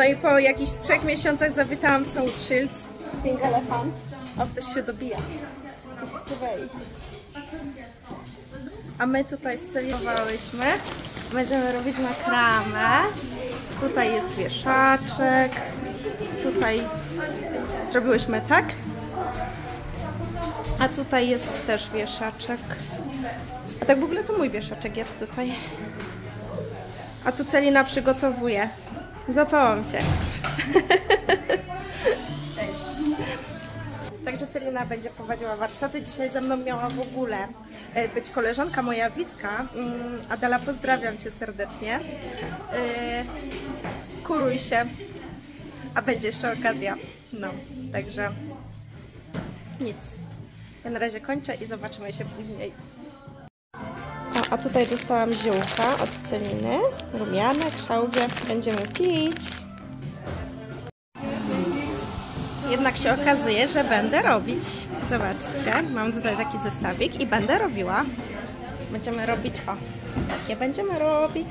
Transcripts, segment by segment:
No i po jakichś trzech miesiącach zawitałam w South Shields. Pink Elephant. O, ktoś się dobija. A my tutaj sceliowałyśmy. Będziemy robić makramę. Tutaj jest wieszaczek. Tutaj zrobiłyśmy tak. A tutaj jest też wieszaczek. A tak w ogóle to mój wieszaczek jest tutaj. A tu Celina przygotowuje. Złapałam Cię. Także Celina będzie prowadziła warsztaty. Dzisiaj ze mną miała w ogóle e, być koleżanka moja Wicka. Mm, Adela, pozdrawiam Cię serdecznie. E, Kuruj się. A będzie jeszcze okazja. No, także nic. Ja na razie kończę i zobaczymy się później. A, tutaj dostałam ziółka od Celiny. Rumianek, szałwię. Będziemy pić. Jednak się okazuje, że będę robić. Zobaczcie, mam tutaj taki zestawik i będę robiła. Będziemy robić, o, takie będziemy robić.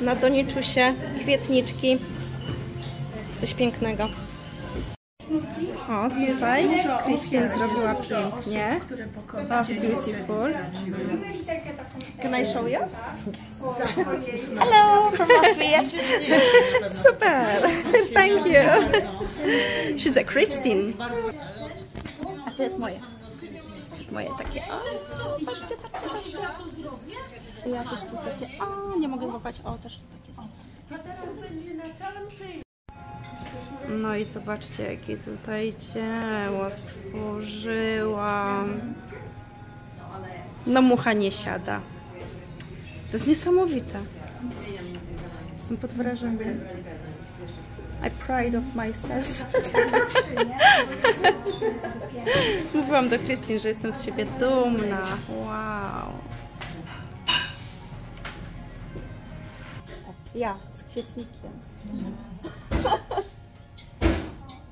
Na doniczusie kwietniczki. Coś pięknego. O, tutaj Christine zrobiła pięknie. Oh, beautiful. Can I show you? Hello from Latvia. Super. Thank you. She's a Christine. A to jest moje. Moje takie. O, patrzcie, patrzcie, patrzcie. Ja też tu takie. O, nie mogę złapać. O, też tu takie są. No i zobaczcie, jakie tutaj dzieło stworzyłam. No mucha nie siada. To jest niesamowite. Jestem pod wrażeniem. I pride of myself. Mówiłam do Christine, że jestem z siebie dumna. Wow. Ja z kwietnikiem.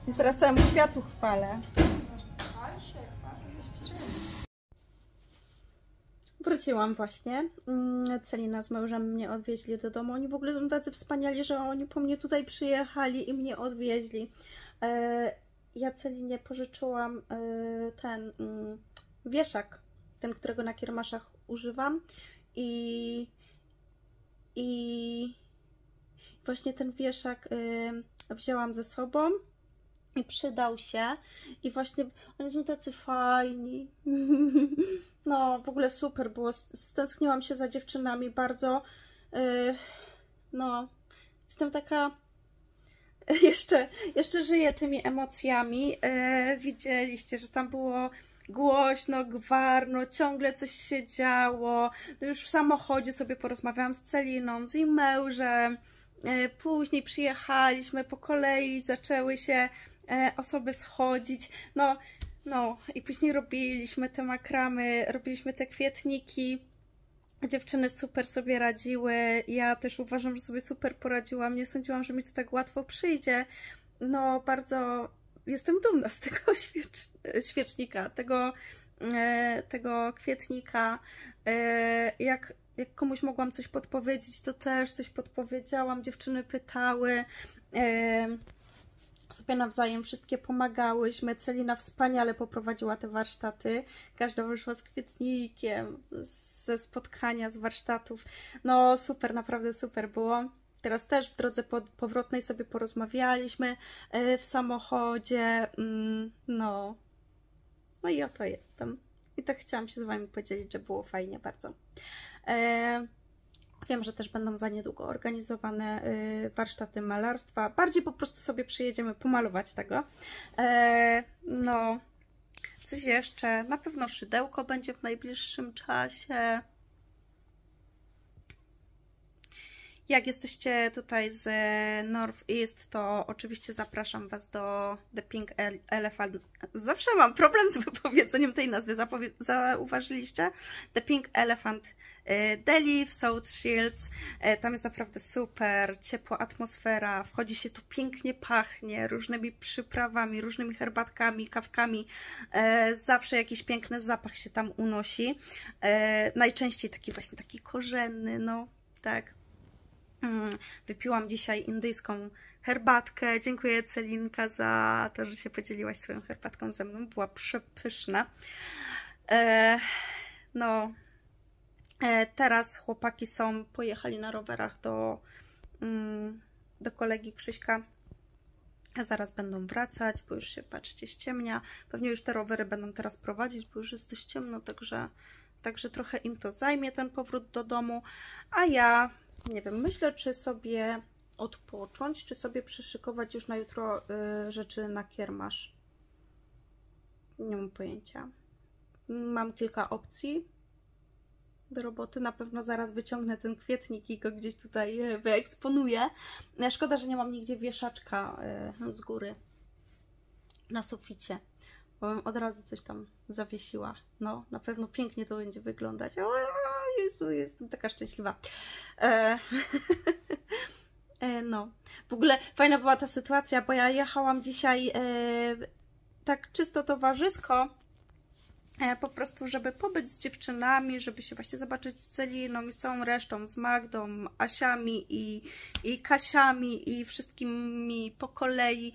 Więc teraz całemu światu chwalę. Wróciłam właśnie. Mm, Celina z mężem mnie odwieźli do domu. Oni w ogóle są tacy wspaniali, że oni po mnie tutaj przyjechali i mnie odwieźli. E, ja Celinie pożyczyłam e, ten mm, wieszak, ten, którego na kiermaszach używam i i właśnie ten wieszak y, wzięłam ze sobą i przydał się. I właśnie oni są tacy fajni. No w ogóle super było. Stęskniłam się za dziewczynami bardzo. Y, no jestem taka jeszcze, jeszcze żyję tymi emocjami. Y, widzieliście, że tam było głośno, gwarno, ciągle coś się działo. No już w samochodzie sobie porozmawiałam z Celiną, z jej mężem. E, później przyjechaliśmy po kolei, zaczęły się osoby schodzić. No, no i później robiliśmy te makramy, robiliśmy te kwietniki. Dziewczyny super sobie radziły. Ja też uważam, że sobie super poradziłam. Nie sądziłam, że mi to tak łatwo przyjdzie. No, bardzo jestem dumna z tego świecz, świecznika, tego, e, tego kwietnika. E, jak, jak komuś mogłam coś podpowiedzieć, to też coś podpowiedziałam. Dziewczyny pytały. E, sobie nawzajem wszystkie pomagałyśmy. Celina wspaniale poprowadziła te warsztaty. Każda wyszła z kwietnikiem, ze spotkania, z warsztatów. No super, naprawdę super było. Teraz też w drodze powrotnej sobie porozmawialiśmy w samochodzie. Mm, no. No i oto jestem. I tak chciałam się z Wami podzielić, że było fajnie bardzo. Wiem, że też będą za niedługo organizowane warsztaty malarstwa. Bardziej po prostu sobie przyjedziemy pomalować tego. No, coś jeszcze. Na pewno szydełko będzie w najbliższym czasie. Jak jesteście tutaj z North East, to oczywiście zapraszam Was do The Pink Elephant. Zawsze mam problem z wypowiedzeniem tej nazwy, zauważyliście? The Pink Elephant y, Deli w South Shields. Y, tam jest naprawdę super, ciepła atmosfera, wchodzi się tu pięknie pachnie, różnymi przyprawami, różnymi herbatkami, kawkami. Zawsze jakiś piękny zapach się tam unosi. Najczęściej taki właśnie taki korzenny, no tak. Mm, wypiłam dzisiaj indyjską herbatkę. Dziękuję Celinka za to, że się podzieliłaś swoją herbatką ze mną. Była przepyszna. E, no, e, teraz chłopaki są, pojechali na rowerach do, mm, do kolegi Krzyśka. A zaraz będą wracać, bo już się, patrzcie, ściemnia. Pewnie już te rowery będą teraz prowadzić, bo już jest dość ciemno, także, także trochę im to zajmie, ten powrót do domu. A ja, nie wiem, myślę, czy sobie odpocząć, czy sobie przyszykować już na jutro y, rzeczy na kiermasz. Nie mam pojęcia. Mam kilka opcji do roboty. Na pewno zaraz wyciągnę ten kwietnik i go gdzieś tutaj y, wyeksponuję. E, szkoda, że nie mam nigdzie wieszaczka y, z góry na suficie, bo bym od razu coś tam zawiesiła. No, na pewno pięknie to będzie wyglądać. Jezu, jestem taka szczęśliwa. E E, no, w ogóle fajna była ta sytuacja, bo ja jechałam dzisiaj e, tak czysto towarzysko, e, po prostu, żeby pobyć z dziewczynami, żeby się właśnie zobaczyć z Celiną i z całą resztą, z Magdą, Asiami i, i Kasiami i wszystkimi po kolei.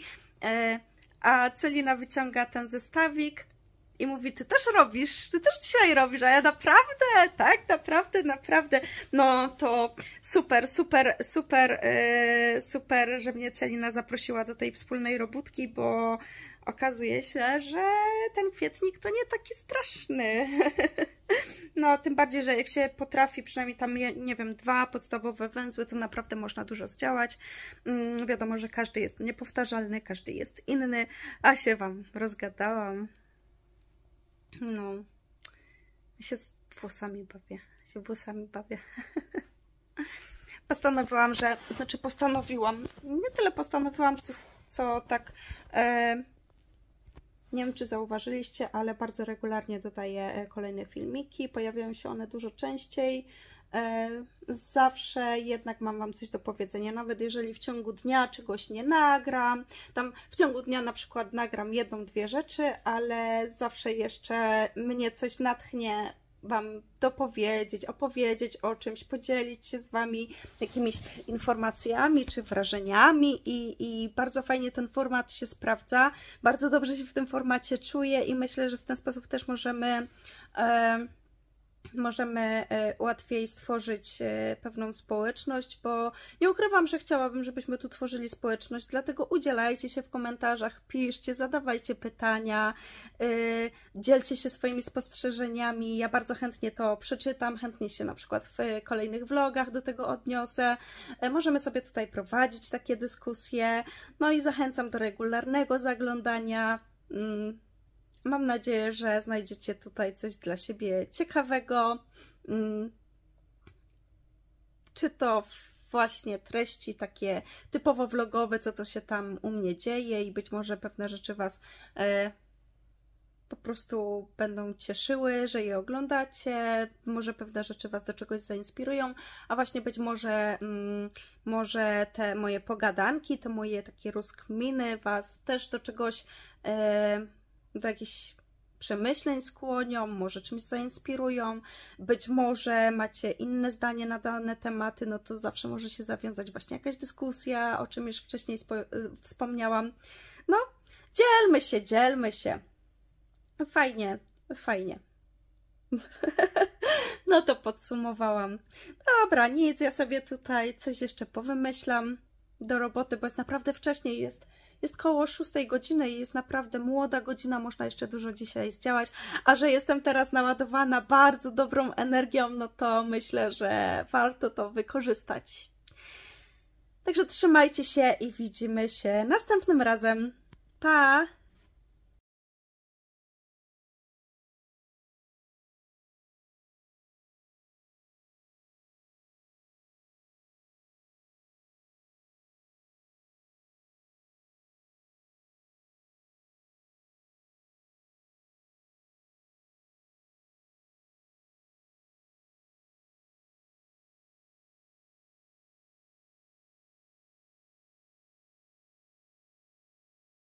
A Celina wyciąga ten zestawik i mówi, ty też robisz, ty też dzisiaj robisz, a ja naprawdę, tak, naprawdę, naprawdę, no to super, super, super, yy, super, że mnie Celina zaprosiła do tej wspólnej robótki, bo okazuje się, że ten kwietnik to nie taki straszny. No, tym bardziej, że jak się potrafi przynajmniej tam, nie wiem, dwa podstawowe węzły, to naprawdę można dużo zdziałać. Mm, wiadomo, że każdy jest niepowtarzalny, każdy jest inny, a się Wam rozgadałam. No, ja się z włosami bawię, się włosami bawię. Postanowiłam, że, znaczy postanowiłam, nie tyle postanowiłam, co, co tak, e, nie wiem czy zauważyliście, ale bardzo regularnie dodaję e, kolejne filmiki, pojawiają się one dużo częściej, zawsze jednak mam Wam coś do powiedzenia, nawet jeżeli w ciągu dnia czegoś nie nagram, tam w ciągu dnia na przykład nagram jedną, dwie rzeczy, ale zawsze jeszcze mnie coś natchnie Wam dopowiedzieć, opowiedzieć o czymś, podzielić się z Wami jakimiś informacjami czy wrażeniami i, i bardzo fajnie ten format się sprawdza, bardzo dobrze się w tym formacie czuję i myślę, że w ten sposób też możemy... E, możemy e, łatwiej stworzyć e, pewną społeczność, bo nie ukrywam, że chciałabym, żebyśmy tu tworzyli społeczność, dlatego udzielajcie się w komentarzach, piszcie, zadawajcie pytania, e, dzielcie się swoimi spostrzeżeniami. Ja bardzo chętnie to przeczytam, chętnie się na przykład w kolejnych vlogach do tego odniosę. Możemy sobie tutaj prowadzić takie dyskusje. No i zachęcam do regularnego zaglądania. Mam nadzieję, że znajdziecie tutaj coś dla siebie ciekawego. Mm. Czy to właśnie treści takie typowo vlogowe, co to się tam u mnie dzieje i być może pewne rzeczy Was e, po prostu będą cieszyły, że je oglądacie, może pewne rzeczy Was do czegoś zainspirują, a właśnie być może, mm, może te moje pogadanki, te moje takie rozkminy Was też do czegoś e, do jakichś przemyśleń skłonią, może czymś zainspirują, być może macie inne zdanie na dane tematy, no to zawsze może się zawiązać właśnie jakaś dyskusja, o czym już wcześniej wspomniałam. No, dzielmy się, dzielmy się. Fajnie, fajnie. no to podsumowałam. Dobra, nic, ja sobie tutaj coś jeszcze powymyślam do roboty, bo jest naprawdę wcześniej, jest jest koło 6 godziny i jest naprawdę młoda godzina, można jeszcze dużo dzisiaj zdziałać, a że jestem teraz naładowana bardzo dobrą energią, no to myślę, że warto to wykorzystać. Także trzymajcie się i widzimy się następnym razem. Pa!